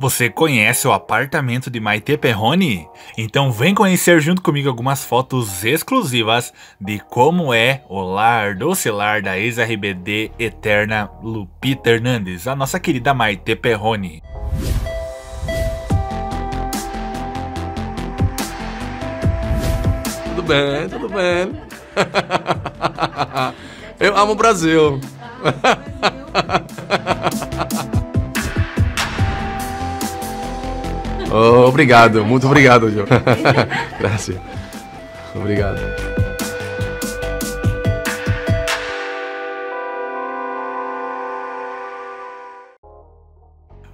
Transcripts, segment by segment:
Você conhece o apartamento de Maite Perrone? Então vem conhecer junto comigo algumas fotos exclusivas de como é o lar doce lar da ex-RBD eterna Lupita Hernandes, a nossa querida Maite Perrone. Tudo bem, tudo bem. Eu amo o Brasil. Oh, obrigado, muito obrigado, João. Graças. Obrigado.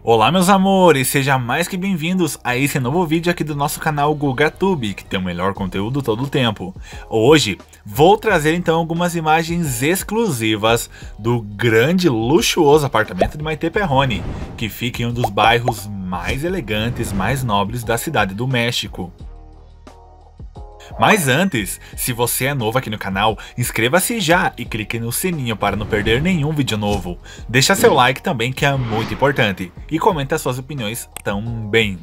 Olá meus amores, sejam mais que bem-vindos a esse novo vídeo aqui do nosso canal GugaTube, que tem o melhor conteúdo todo o tempo. Hoje vou trazer então algumas imagens exclusivas do grande luxuoso apartamento de Maite Perrone, que fica em um dos bairros mais elegantes, mais nobres da cidade do México. Mas antes, se você é novo aqui no canal, inscreva-se já e clique no sininho para não perder nenhum vídeo novo. Deixa seu like também que é muito importante e comenta suas opiniões também.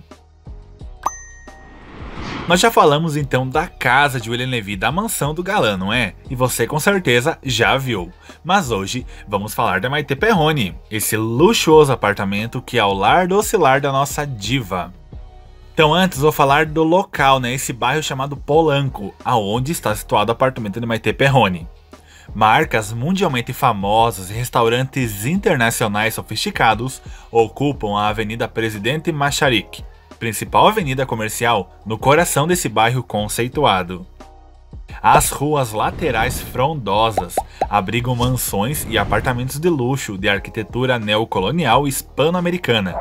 Nós já falamos então da casa de William Levy, da mansão do galã, não é? E você com certeza já viu. Mas hoje vamos falar da Maite Perrone, esse luxuoso apartamento que é o lar do oscilar da nossa diva. Então antes vou falar do local, né, esse bairro chamado Polanco, aonde está situado o apartamento de Maite Perrone. Marcas mundialmente famosas e restaurantes internacionais sofisticados ocupam a Avenida Presidente Macharik, principal avenida comercial no coração desse bairro conceituado. As ruas laterais frondosas abrigam mansões e apartamentos de luxo de arquitetura neocolonial hispano-americana.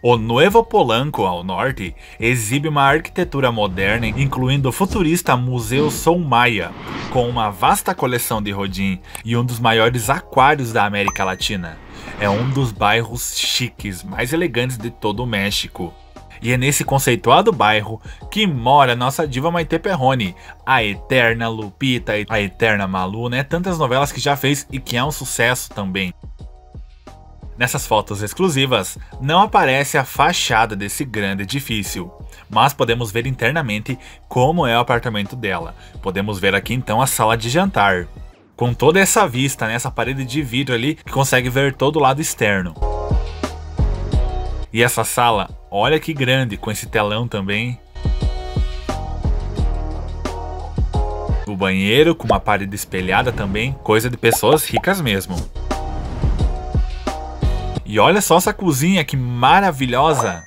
O Nuevo Polanco, ao norte, exibe uma arquitetura moderna, incluindo o futurista Museu Soumaya, com uma vasta coleção de Rodin e um dos maiores aquários da América Latina. É um dos bairros chiques mais elegantes de todo o México. E é nesse conceituado bairro que mora nossa diva Maite Perrone, a eterna Lupita, a eterna Malu, né? Tantas novelas que já fez e que é um sucesso também. Nessas fotos exclusivas, não aparece a fachada desse grande edifício, mas podemos ver internamente como é o apartamento dela. Podemos ver aqui então a sala de jantar, com toda essa vista, né, parede de vidro ali que consegue ver todo o lado externo. E essa sala, olha que grande, com esse telão também. O banheiro com uma parede espelhada também, coisa de pessoas ricas mesmo. E olha só essa cozinha que maravilhosa!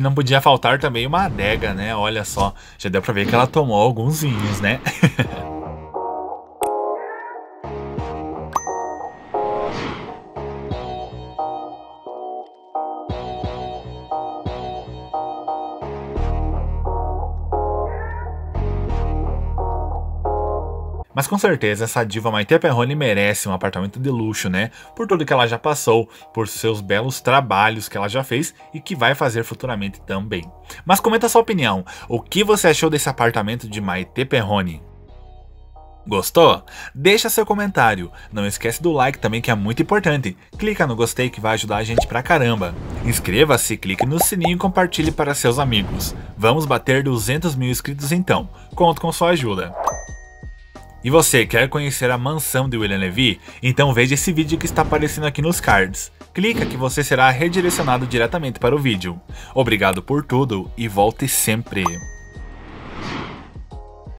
Não podia faltar também uma adega, né? Olha só, já deu pra ver que ela tomou alguns vinhos, né? Mas com certeza essa diva Maite Perrone merece um apartamento de luxo, né? Por tudo que ela já passou, por seus belos trabalhos que ela já fez e que vai fazer futuramente também. Mas comenta sua opinião, o que você achou desse apartamento de Maite Perrone? Gostou? Deixa seu comentário. Não esquece do like também que é muito importante. Clica no gostei que vai ajudar a gente pra caramba. Inscreva-se, clique no sininho e compartilhe para seus amigos. Vamos bater 200 mil inscritos então. Conto com sua ajuda. E você quer conhecer a mansão de William Levy? Então veja esse vídeo que está aparecendo aqui nos cards. Clica que você será redirecionado diretamente para o vídeo. Obrigado por tudo e volte sempre!